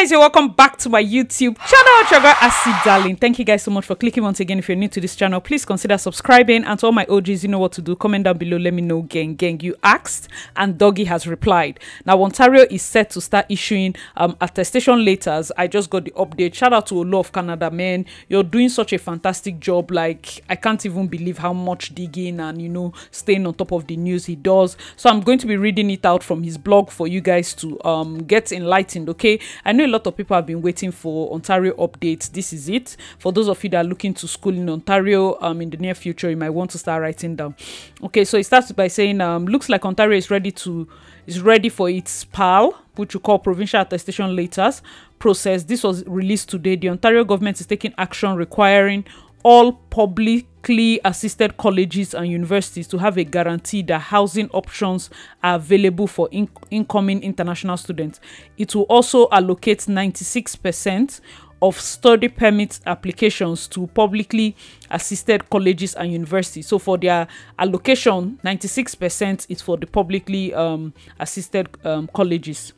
guys, you're welcome back to my YouTube channel, Trevor Acid Darling. Thank you guys so much for clicking once again. If you're new to this channel, please consider subscribing. And to all my OGs, you know what to do. Comment down below. Let me know, gang, gang. You asked, and Dougie has replied. Now, Ontario is set to start issuing um, attestation letters. I just got the update. Shout out to Olu of Canada, man. You're doing such a fantastic job. Like, I can't even believe how much digging and, you know, staying on top of the news he does. So I'm going to be reading it out from his blog for you guys to um, get enlightened, okay? I know a lot of people have been waiting for Ontario updates. This is it. For those of you that are looking to school in Ontario um, in the near future, you might want to start writing down. Okay, so it starts by saying, um, looks like Ontario is ready to is ready for its PAL, which we call provincial attestation letters process. This was released today. The Ontario government is taking action requiring all publicly assisted colleges and universities to have a guarantee that housing options are available for in incoming international students. It will also allocate 96% of study permit applications to publicly assisted colleges and universities. So for their allocation, 96% is for the publicly um, assisted um, colleges.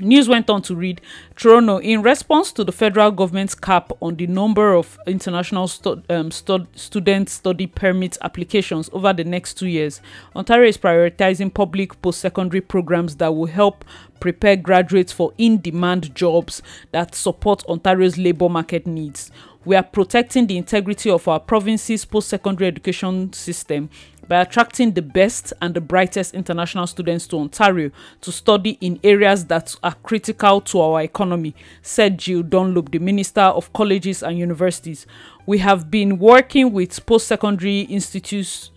News went on to read Toronto, in response to the federal government's cap on the number of international stu um, stu student study permit applications over the next two years, Ontario is prioritizing public post secondary programs that will help prepare graduates for in demand jobs that support Ontario's labour market needs. We are protecting the integrity of our province's post secondary education system by attracting the best and the brightest international students to Ontario to study in areas that are critical to our economy, said Jill Dunlop, the Minister of Colleges and Universities. We have been working with post secondary institutes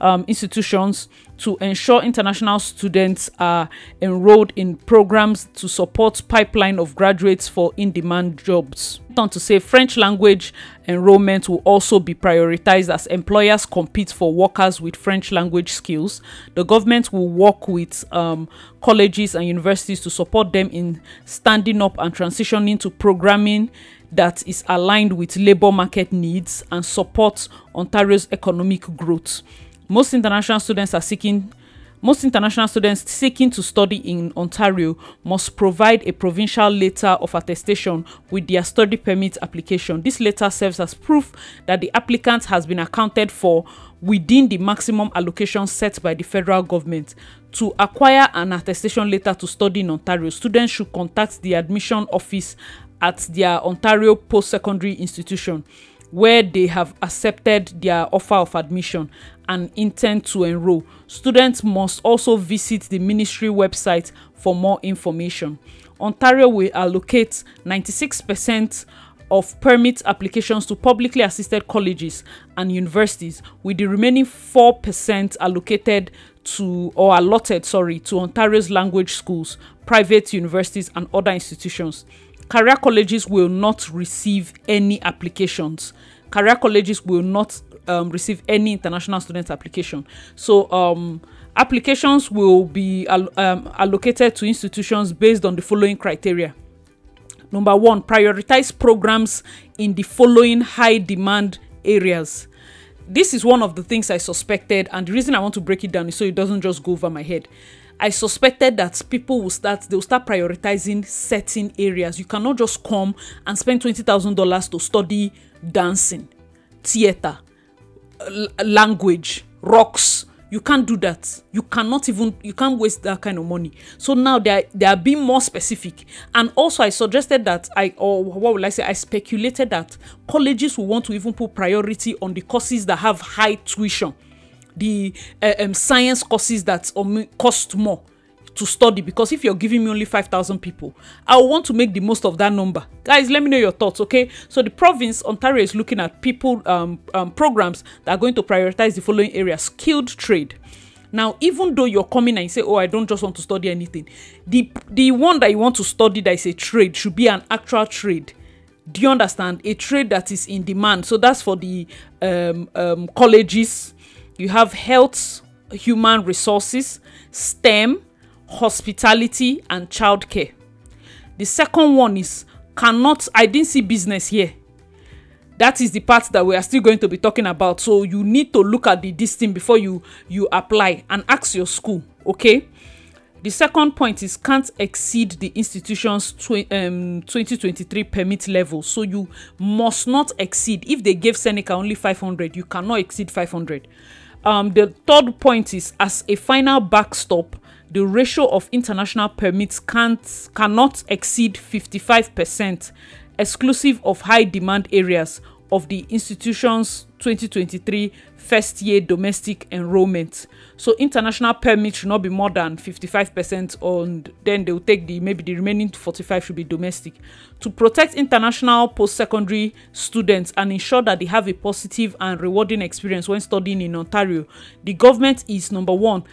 um, institutions to ensure international students are enrolled in programs to support pipeline of graduates for in-demand jobs. On to say French language enrollment will also be prioritized as employers compete for workers with French language skills. The government will work with um, colleges and universities to support them in standing up and transitioning to programming that is aligned with labour market needs and supports Ontario's economic growth. Most international students are seeking most international students seeking to study in Ontario must provide a provincial letter of attestation with their study permit application. This letter serves as proof that the applicant has been accounted for within the maximum allocation set by the federal government. To acquire an attestation letter to study in Ontario, students should contact the admission office at their Ontario post-secondary institution where they have accepted their offer of admission and intend to enroll. Students must also visit the ministry website for more information. Ontario will allocate 96% of permit applications to publicly assisted colleges and universities, with the remaining 4% allocated to or allotted, sorry, to Ontario's language schools, private universities, and other institutions career colleges will not receive any applications career colleges will not um, receive any international student application. So um, applications will be al um, allocated to institutions based on the following criteria. Number one prioritize programs in the following high demand areas. This is one of the things i suspected and the reason i want to break it down is so it doesn't just go over my head. I suspected that people will start they will start prioritizing certain areas. You cannot just come and spend twenty thousand dollars to study dancing, theater, language, rocks. You can't do that. You cannot even you can't waste that kind of money. So now they are they are being more specific. And also I suggested that I or what will I say? I speculated that colleges will want to even put priority on the courses that have high tuition the uh, um, science courses that um, cost more to study because if you're giving me only 5000 people i want to make the most of that number. Guys let me know your thoughts okay? So the province ontario is looking at people um, um, programs that are going to prioritize the following areas skilled trade. Now even though you're coming and you say oh i don't just want to study anything the the one that you want to study that is a trade should be an actual trade. Do you understand? A trade that is in demand. So that's for the um, um, colleges. You have health, human resources, STEM, hospitality, and childcare. The second one is cannot, I didn't see business here. That is the part that we are still going to be talking about. So you need to look at the this thing before you you apply and ask your school, okay? The second point is can't exceed the institution's tw- um, 2023 permit level. So you must not exceed. If they gave Seneca only 500, you cannot exceed 500. Um, the third point is as a final backstop, the ratio of international permits can't cannot exceed 55% exclusive of high demand areas of the institution's 2023 first year domestic enrollment. So international permit should not be more than 55% on then they will take the maybe the remaining 45 should be domestic. To protect international post-secondary students and ensure that they have a positive and rewarding experience when studying in Ontario, the government is number one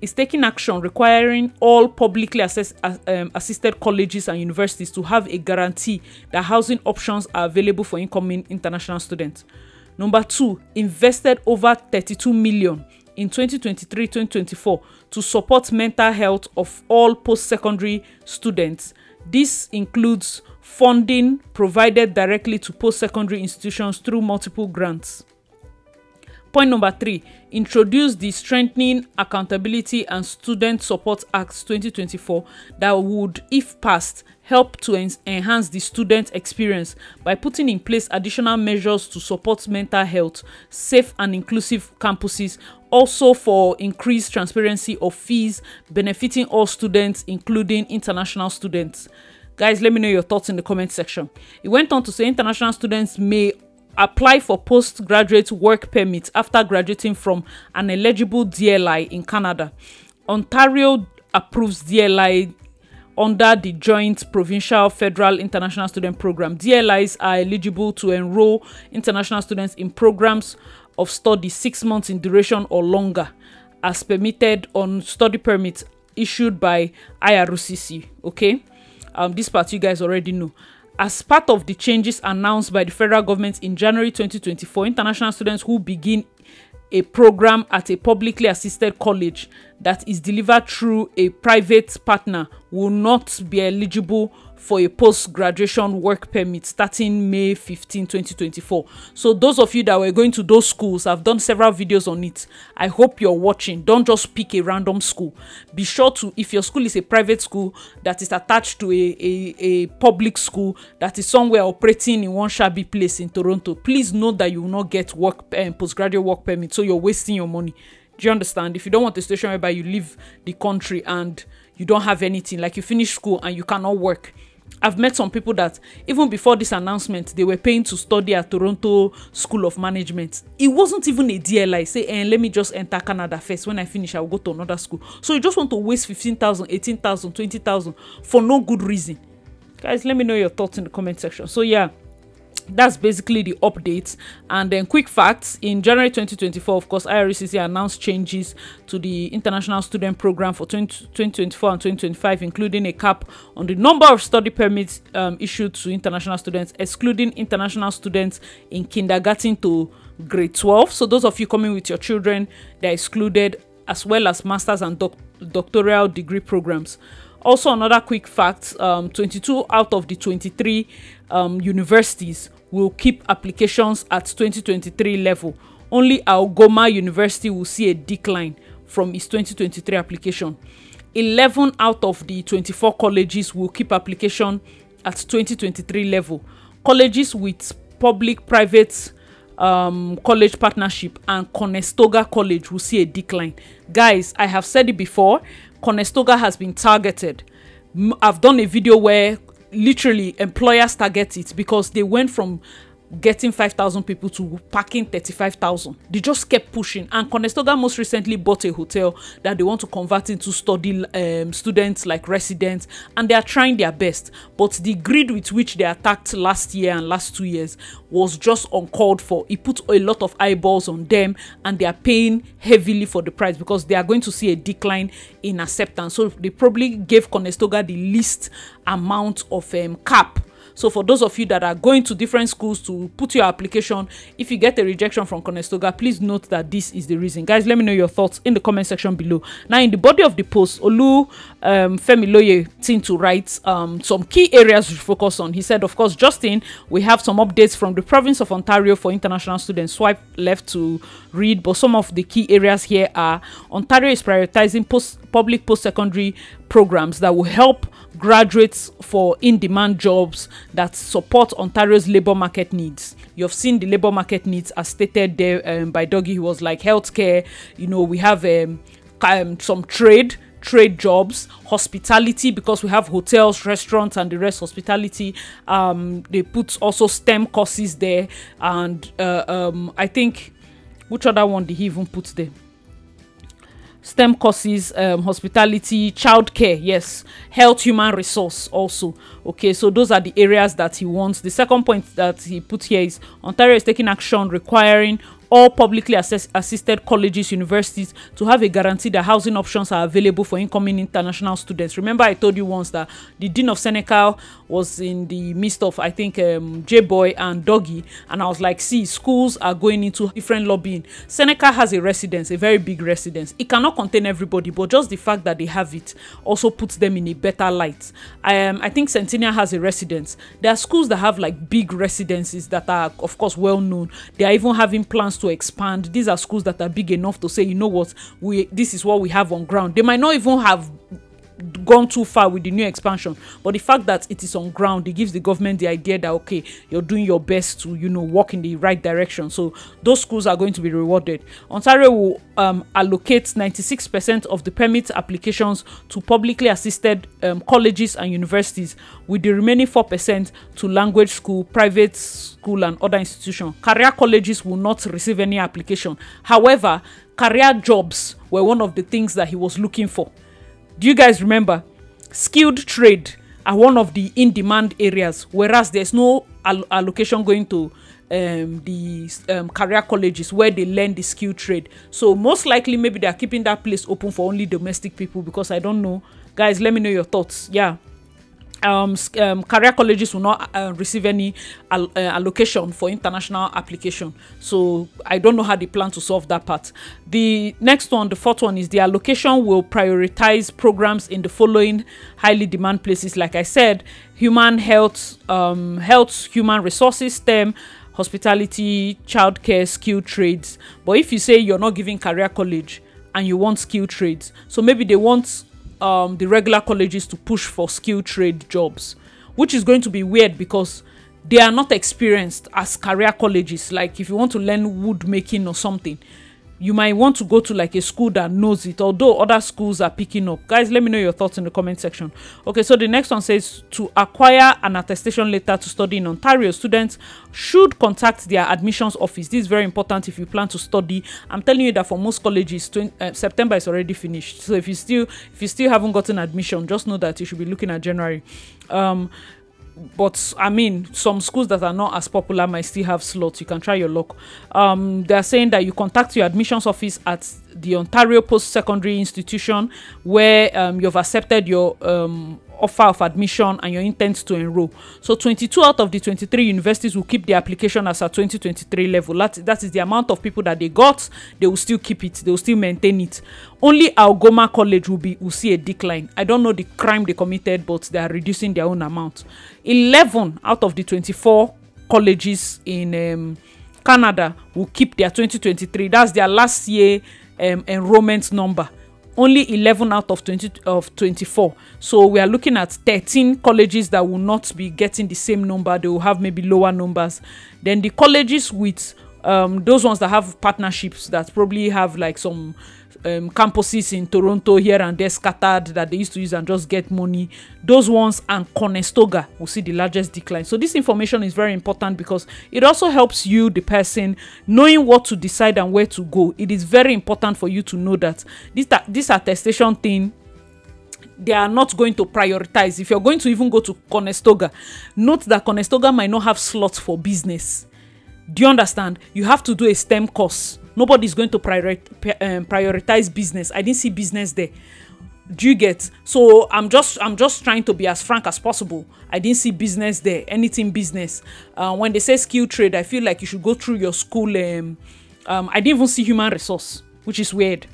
is taking action requiring all publicly assess, um, assisted colleges and universities to have a guarantee that housing options are available for incoming international students. Number two, invested over 32 million in 2023-2024 to support mental health of all post-secondary students. This includes funding provided directly to post-secondary institutions through multiple grants. Point number three, introduce the Strengthening Accountability and Student Support Act 2024 that would, if passed, help to en enhance the student experience by putting in place additional measures to support mental health, safe and inclusive campuses, also for increased transparency of fees benefiting all students, including international students. Guys, let me know your thoughts in the comment section. It went on to say international students may apply for postgraduate work permit after graduating from an eligible DLI in Canada. Ontario approves DLI under the Joint Provincial Federal International Student Program. DLIs are eligible to enroll international students in programs of study six months in duration or longer, as permitted on study permits issued by IRCC. Okay, um, this part you guys already know. As part of the changes announced by the federal government in January 2024, international students who begin a program at a publicly assisted college that is delivered through a private partner will not be eligible for a post-graduation work permit starting May 15, 2024. So those of you that were going to those schools, I've done several videos on it. I hope you're watching. Don't just pick a random school. Be sure to, if your school is a private school that is attached to a, a, a public school that is somewhere operating in one shabby place in Toronto, please know that you will not get work um, postgraduate work permit. So you're wasting your money. Do you understand? If you don't want a situation whereby you leave the country and you don't have anything, like you finish school and you cannot work, I've met some people that even before this announcement, they were paying to study at Toronto School of Management. It wasn't even a DLI. Say, eh, let me just enter Canada first. When I finish, I'll go to another school. So you just want to waste 15,000, 18,000, 20,000 for no good reason. Guys, let me know your thoughts in the comment section. So yeah, that's basically the updates and then quick facts in january 2024 of course ircc announced changes to the international student program for 20, 2024 and 2025 including a cap on the number of study permits um, issued to international students excluding international students in kindergarten to grade 12 so those of you coming with your children they're excluded as well as masters and doc doctoral degree programs. Also another quick fact um, 22 out of the 23 um, universities will keep applications at 2023 level. Only Algoma University will see a decline from its 2023 application. 11 out of the 24 colleges will keep application at 2023 level. Colleges with public-private um, college partnership and Conestoga College will see a decline. Guys, I have said it before, Conestoga has been targeted. I've done a video where literally employers target it because they went from getting 5,000 people to packing 35,000. They just kept pushing. And Conestoga most recently bought a hotel that they want to convert into study um, students like residents. And they are trying their best. But the greed with which they attacked last year and last two years was just uncalled for. It put a lot of eyeballs on them and they are paying heavily for the price because they are going to see a decline in acceptance. So they probably gave Conestoga the least amount of um, cap so for those of you that are going to different schools to put your application if you get a rejection from conestoga please note that this is the reason. Guys let me know your thoughts in the comment section below. Now in the body of the post olu um, femiloye thing to write um, some key areas to focus on. He said of course justin we have some updates from the province of ontario for international students. Swipe left to read but some of the key areas here are ontario is prioritizing post public post-secondary programs that will help graduates for in-demand jobs that support Ontario's labour market needs. You've seen the labour market needs as stated there um, by Dougie. He was like healthcare. You know, we have um, um, some trade trade jobs hospitality because we have hotels restaurants and the rest hospitality um they put also stem courses there and uh, um i think which other one did he even put there STEM courses, um, hospitality, childcare, yes, health, human resource also. Okay, so those are the areas that he wants. The second point that he put here is Ontario is taking action requiring all publicly assess- assisted colleges, universities to have a guarantee that housing options are available for incoming international students. Remember, I told you once that the Dean of Seneca was in the midst of, I think, um, J Boy and Dougie, and I was like, see, schools are going into different lobbying. Seneca has a residence, a very big residence. It cannot contain everybody, but just the fact that they have it also puts them in a better light. Um, I think Centennial has a residence. There are schools that have like big residences that are, of course, well known. They are even having plans to expand. These are schools that are big enough to say, you know what, we this is what we have on ground. They might not even have gone too far with the new expansion but the fact that it is on ground it gives the government the idea that okay you're doing your best to you know walk in the right direction. So those schools are going to be rewarded. Ontario will um, allocate 96 percent of the permit applications to publicly assisted um, colleges and universities with the remaining 4 percent to language school private school and other institutions. Career colleges will not receive any application. However career jobs were one of the things that he was looking for do you guys remember? Skilled trade are one of the in-demand areas whereas there's no all- allocation going to um, the um, career colleges where they learn the skill trade. So most likely maybe they are keeping that place open for only domestic people because i don't know. Guys let me know your thoughts. Yeah um, um, career colleges will not uh, receive any al- uh, allocation for international application. So I don't know how they plan to solve that part. The next one, the fourth one, is the allocation will prioritize programs in the following highly demand places. Like I said, human health, um, health, human resources, STEM, hospitality, childcare, skill trades. But if you say you're not giving career college and you want skill trades, so maybe they want um, the regular colleges to push for skill trade jobs, which is going to be weird because they are not experienced as career colleges. Like if you want to learn wood making or something, you might want to go to like a school that knows it although other schools are picking up. Guys let me know your thoughts in the comment section. Okay so the next one says to acquire an attestation letter to study in ontario students should contact their admissions office. This is very important if you plan to study. I'm telling you that for most colleges 20, uh, september is already finished. So if you still if you still haven't gotten admission just know that you should be looking at january. Um but I mean, some schools that are not as popular might still have slots. You can try your luck. Um, they are saying that you contact your admissions office at the Ontario Post Secondary Institution where um, you've accepted your um, offer of admission and your intent to enroll. So 22 out of the 23 universities will keep the application as a 2023 level. That, that is the amount of people that they got. They will still keep it. They will still maintain it. Only Algoma College will be will see a decline. I don't know the crime they committed, but they are reducing their own amount. 11 out of the 24 colleges in um, Canada will keep their 2023. That's their last year um, enrollment number only 11 out of 20 of 24 so we are looking at 13 colleges that will not be getting the same number. They will have maybe lower numbers. Then the colleges with um, those ones that have partnerships that probably have like some um, campuses in Toronto here and there scattered that they used to use and just get money. Those ones and Conestoga will see the largest decline. So this information is very important because it also helps you, the person, knowing what to decide and where to go. It is very important for you to know that this this attestation thing they are not going to prioritize. If you're going to even go to Conestoga, note that Conestoga might not have slots for business. Do you understand? You have to do a STEM course. Nobody's going to priori- um, prioritize business. I didn't see business there. do you get so i'm just i'm just trying to be as frank as possible i didn't see business there anything business uh, when they say skill trade i feel like you should go through your school um, um, i didn't even see human resource which is weird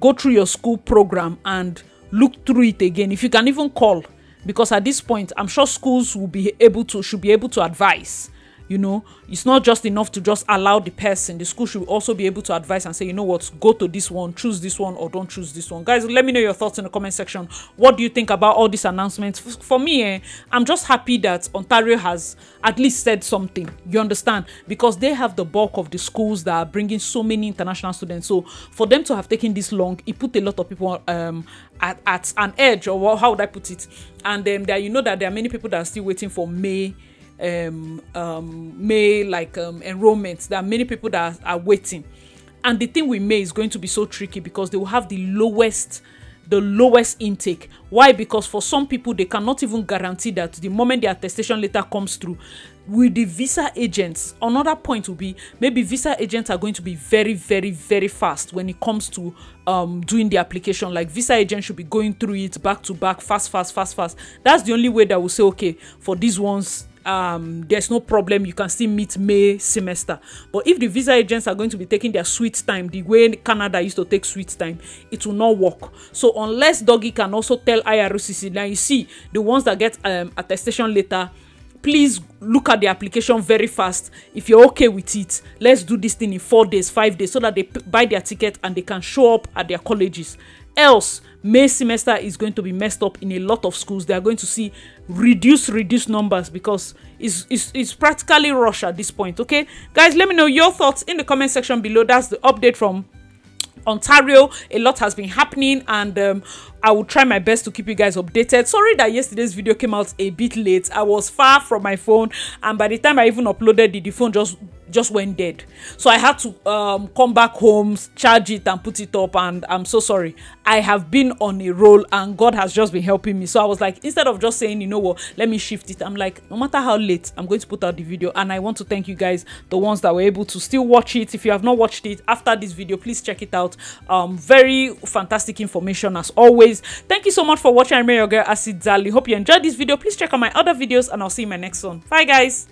go through your school program and look through it again if you can even call because at this point i'm sure schools will be able to should be able to advise you know it's not just enough to just allow the person the school should also be able to advise and say you know what? Go to this one choose this one or don't choose this one. Guys let me know your thoughts in the comment section. What do you think about all these announcements? For me eh, i'm just happy that ontario has at least said something you understand? Because they have the bulk of the schools that are bringing so many international students. So for them to have taken this long it put a lot of people um at, at an edge or how would i put it? And um, there you know that there are many people that are still waiting for may um, um, May like um, enrollments. There are many people that are, are waiting, and the thing with May is going to be so tricky because they will have the lowest the lowest intake. Why? Because for some people, they cannot even guarantee that the moment the attestation letter comes through, with the visa agents, another point will be maybe visa agents are going to be very, very, very fast when it comes to um, doing the application. Like visa agents should be going through it back to back, fast, fast, fast, fast. That's the only way that will say, okay, for these ones, um, there's no problem. You can still meet May semester. But if the visa agents are going to be taking their sweet time, the way Canada used to take sweet time, it will not work. So unless Doggy can also tell IRCC, now you see the ones that get um, attestation later, please look at the application very fast if you're okay with it let's do this thing in four days five days so that they buy their ticket and they can show up at their colleges else may semester is going to be messed up in a lot of schools. They are going to see reduce reduce numbers because it's, it's it's practically rush at this point okay? Guys let me know your thoughts in the comment section below. That's the update from Ontario. A lot has been happening, and um, I will try my best to keep you guys updated. Sorry that yesterday's video came out a bit late. I was far from my phone, and by the time I even uploaded it, the phone just just went dead. So i had to um, come back home charge it and put it up and i'm so sorry. I have been on a roll and god has just been helping me. So i was like instead of just saying you know what? Let me shift it i'm like no matter how late i'm going to put out the video and i want to thank you guys the ones that were able to still watch it. If you have not watched it after this video please check it out. Um very fantastic information as always thank you so much for watching i'm your girl acid zali. Hope you enjoyed this video. Please check out my other videos and i'll see you in my next one. Bye guys